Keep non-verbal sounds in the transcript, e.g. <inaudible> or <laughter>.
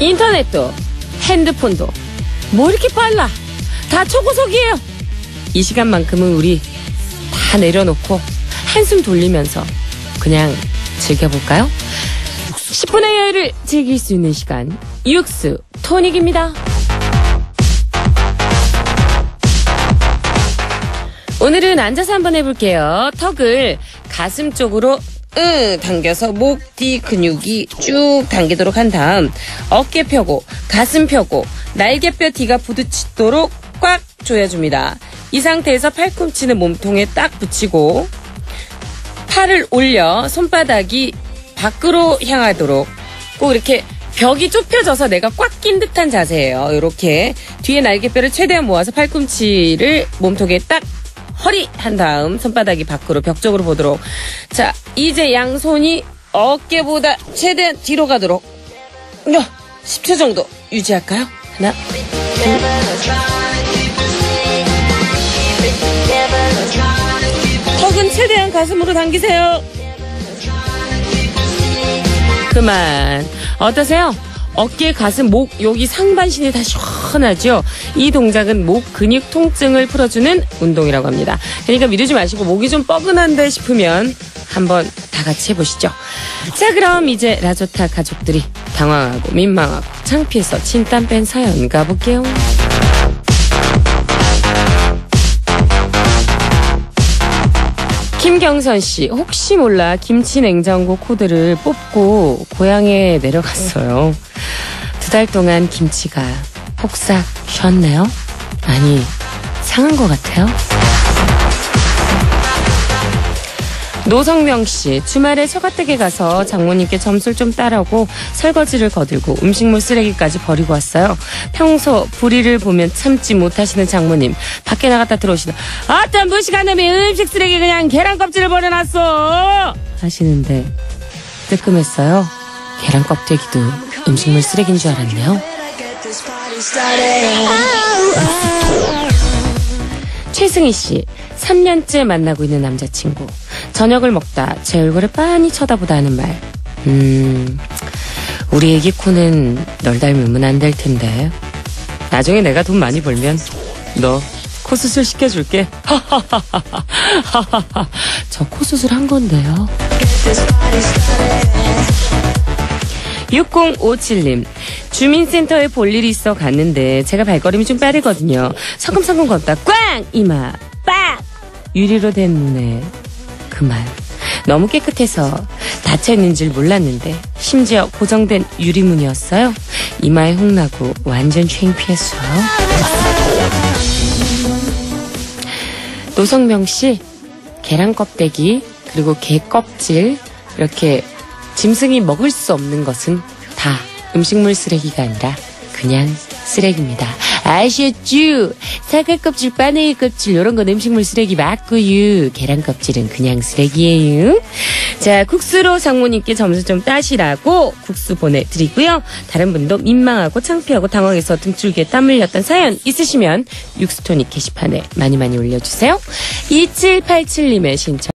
인터넷도 핸드폰도 뭐 이렇게 빨라? 다 초고속이에요. 이 시간만큼은 우리 다 내려놓고 한숨 돌리면서 그냥 즐겨볼까요? 10분의 여유를 즐길 수 있는 시간 육수 토닉입니다 오늘은 앉아서 한번 해볼게요 턱을 가슴 쪽으로 으 당겨서 목 뒤 근육이 쭉 당기도록 한 다음 어깨 펴고 가슴 펴고 날개뼈 뒤가 부딪히도록 꽉 조여줍니다. 이 상태에서 팔꿈치는 몸통에 딱 붙이고 팔을 올려 손바닥이 밖으로 향하도록 꼭 이렇게 벽이 좁혀져서 내가 꽉 낀 듯한 자세예요. 이렇게 뒤에 날개뼈를 최대한 모아서 팔꿈치를 몸통에 딱 허리 한 다음 손바닥이 밖으로 벽 쪽으로 보도록. 자, 이제 양손이 어깨보다 최대한 뒤로 가도록. 야, 10초 정도 유지할까요? 하나, 턱은 최대한 가슴으로 당기세요. 그만. 어떠세요? 어깨, 가슴, 목, 여기 상반신이 다 시원하죠? 이 동작은 목 근육 통증을 풀어주는 운동이라고 합니다. 그러니까 미루지 마시고 목이 좀 뻐근한데 싶으면 한번 다 같이 해보시죠. 자, 그럼 이제 라조타 가족들이 당황하고 민망하고 창피해서 진땀 뺀 사연 가볼게요. 김경선 씨, 혹시 몰라 김치 냉장고 코드를 뽑고 고향에 내려갔어요. 두 달 동안 김치가 폭삭 쉬었네요. 아니, 상한 것 같아요. 노성명 씨, 주말에 처가댁에 가서 장모님께 점술 좀 따라고 설거지를 거들고 음식물 쓰레기까지 버리고 왔어요. 평소 불의를 보면 참지 못하시는 장모님, 밖에 나갔다 들어오시다. 어떤 무식한 놈이 음식 쓰레기 그냥 계란 껍질을 버려놨어! 하시는데, 뜨끔했어요. 계란 껍데기도 음식물 쓰레기인 줄 알았네요. 최승희 씨, 3년째 만나고 있는 남자친구. 저녁을 먹다 제 얼굴을 빤히 쳐다보다 하는 말. 음, 우리 애기 코는 널 닮으면 안 될 텐데. 나중에 내가 돈 많이 벌면 너 코 수술 시켜줄게. <laughs> 저 코 수술 한 건데요. 6057님, 주민센터에 볼 일이 있어 갔는데 제가 발걸음이 좀 빠르거든요. 서금서금 걷다 꽝! 이마, 빡! 유리로 된 문에 그만. 너무 깨끗해서 닫혀있는 줄 몰랐는데 심지어 고정된 유리문이었어요. 이마에 홍나고 완전 창피했어요. 노성명 씨, 계란 껍데기 그리고 게 껍질 이렇게 짐승이 먹을 수 없는 것은 다 음식물 쓰레기가 아니라 그냥 쓰레기입니다. 아셨죠? 사과 껍질, 바나나 껍질 이런 건 음식물 쓰레기 맞고요. 계란 껍질은 그냥 쓰레기예요. 자, 국수로 장모님께 점수 좀 따시라고 국수 보내드리고요. 다른 분도 민망하고 창피하고 당황해서 등줄기에 땀 흘렸던 사연 있으시면 육수토닉 게시판에 많이 많이 올려주세요. 2787님의 신청